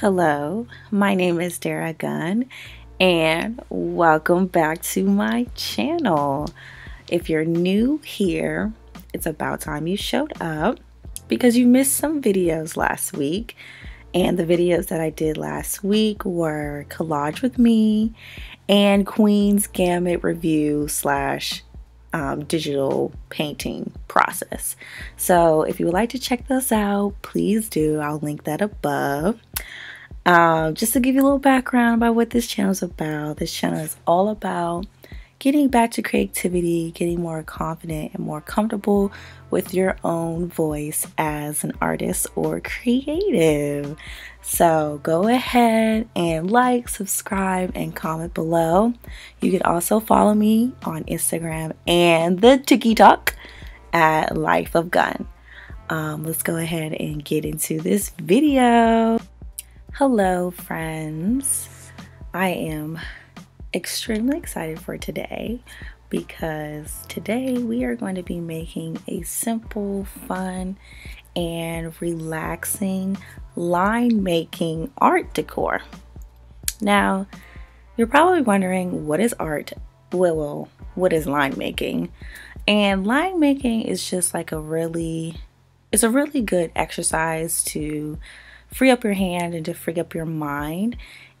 Hello, my name is Darah Gunn, and welcome back to my channel. If you're new here, it's about time you showed up because you missed some videos last week. And the videos that I did last week were Collage with Me and Queen's Gambit review slash um, digital painting process. So if you would like to check those out, please do. I'll link that above. Um, just to give you a little background about what this channel is about, this channel is all about getting back to creativity, getting more confident and more comfortable with your own voice as an artist or creative. So go ahead and like, subscribe, and comment below. You can also follow me on Instagram and the TikTok at Life of Gunn. Um, let's go ahead and get into this video. Hello, friends. I am extremely excited for today because today we are going to be making a simple, fun, and relaxing line making art decor. Now, you're probably wondering what is art? Well, what is line making? And line making is just like a really it's a really good exercise to free up your hand and to free up your mind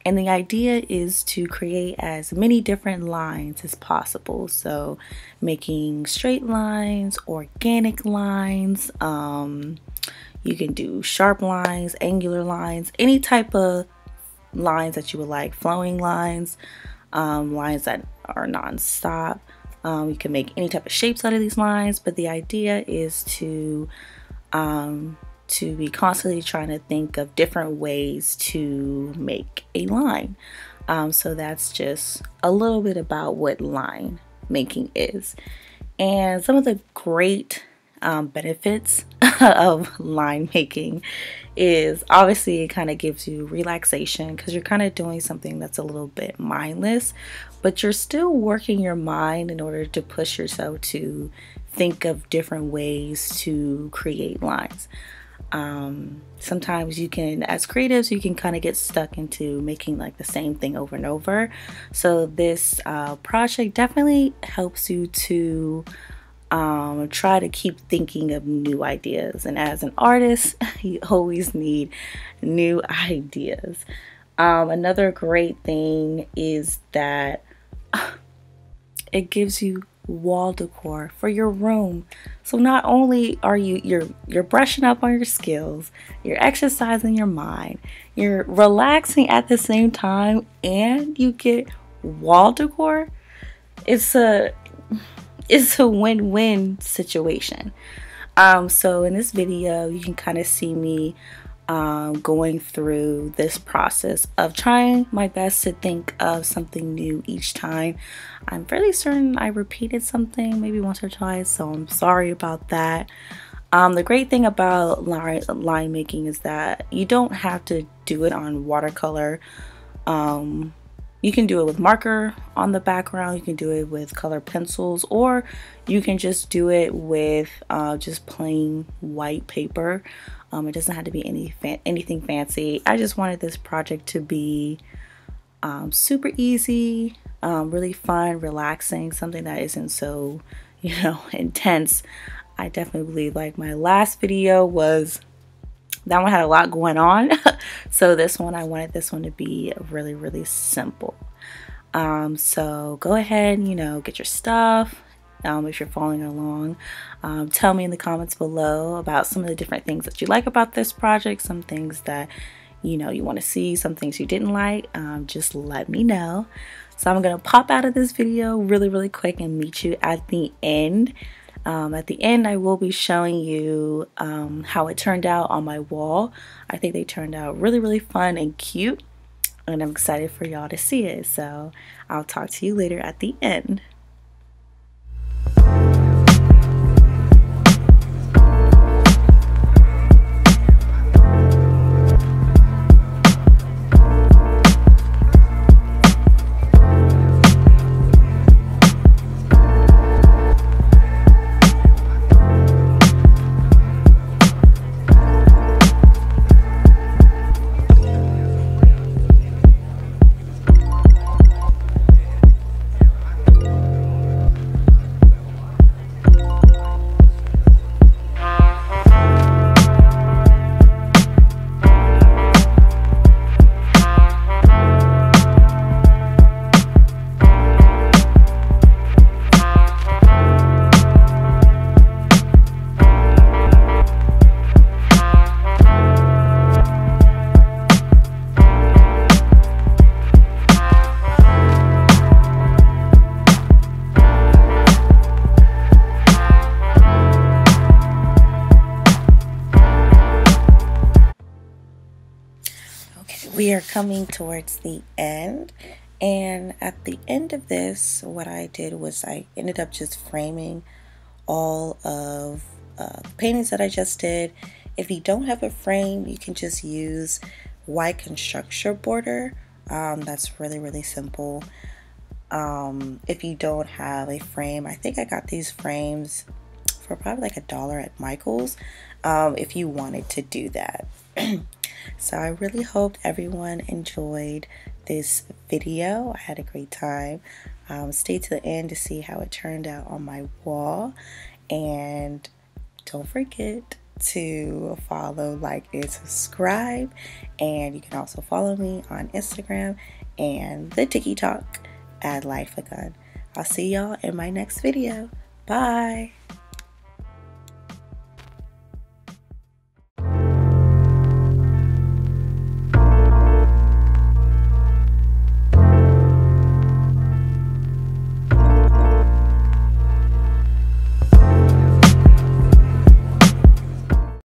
and the idea is to create as many different lines as possible. So, making straight lines, organic lines, um, you can do sharp lines, angular lines, any type of lines that you would like, flowing lines, um, lines that are non-stop. Um, you can make any type of shapes out of these lines, but the idea is to um, to be constantly trying to think of different ways to make a line. Um, so that's just a little bit about what line making is. And some of the great um, benefits of line making is obviously it kind of gives you relaxation because you're kind of doing something that's a little bit mindless, but you're still working your mind in order to push yourself to think of different ways to create lines um, sometimes you can as creatives you can kind of get stuck into making like the same thing over and over. So this uh, project definitely helps you to um, try to keep thinking of new ideas. And as an artist you always need new ideas. Um, another great thing is that it gives you wall decor for your room. So not only are you you're you're brushing up on your skills, you're exercising your mind, you're relaxing at the same time and you get wall decor. It's a it's a win-win situation. Um so in this video you can kind of see me um, going through this process of trying my best to think of something new each time. I'm fairly certain I repeated something maybe once or twice, so I'm sorry about that. Um, the great thing about line, line making is that you don't have to do it on watercolor. Um, you can do it with marker on the background, you can do it with color pencils, or you can just do it with uh, just plain white paper. Um, it doesn't have to be any anything fancy. I just wanted this project to be um, super easy, um, really fun, relaxing, something that isn't so, you know, intense. I definitely believe like my last video was that one had a lot going on. so this one, I wanted this one to be really, really simple. Um, so go ahead, you know, get your stuff, um, if you're following along. Um, tell me in the comments below about some of the different things that you like about this project, some things that you know you want to see, some things you didn't like. Um, just let me know. So I'm gonna pop out of this video really, really quick and meet you at the end. Um, at the end, I will be showing you um, how it turned out on my wall. I think they turned out really, really fun and cute. And I'm excited for y'all to see it. So I'll talk to you later at the end. Are coming towards the end. And at the end of this, what I did was I ended up just framing all of uh, paintings that I just did. If you don't have a frame, you can just use white construction border. Um, that's really, really simple. Um, if you don't have a frame, I think I got these frames for probably like a dollar at Michael's um, if you wanted to do that. so I really hope everyone enjoyed this video. I had a great time. Um, stay to the end to see how it turned out on my wall. And don't forget to follow, like, and subscribe. And you can also follow me on Instagram and the TikTok at Life Gunn. I'll see y'all in my next video. Bye.